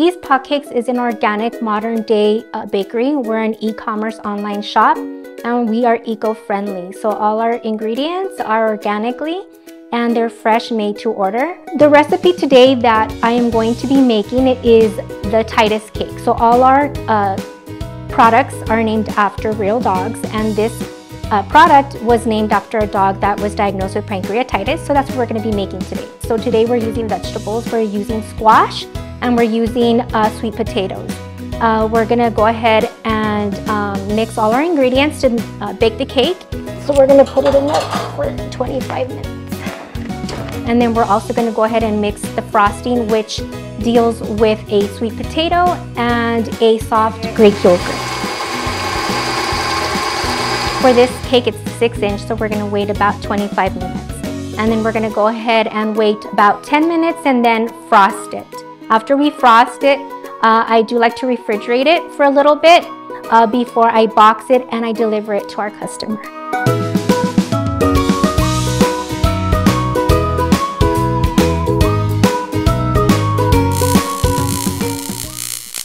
Eve's PawCakes is an organic modern day uh, bakery. We're an e-commerce online shop and we are eco-friendly. So all our ingredients are organically and they're fresh made to order. The recipe today that I am going to be making is the Titus cake. So all our uh, products are named after real dogs and this uh, product was named after a dog that was diagnosed with pancreatitis. So that's what we're gonna be making today. So today we're using vegetables. We're using squash, and we're using uh, sweet potatoes. Uh, we're gonna go ahead and um, mix all our ingredients to uh, bake the cake. So we're gonna put it in there for 25 minutes. And then we're also gonna go ahead and mix the frosting, which deals with a sweet potato and a soft Greek yogurt. For this cake, it's six inch, so we're gonna wait about 25 minutes. And then we're gonna go ahead and wait about 10 minutes and then frost it. After we frost it, uh, I do like to refrigerate it for a little bit uh, before I box it and I deliver it to our customer.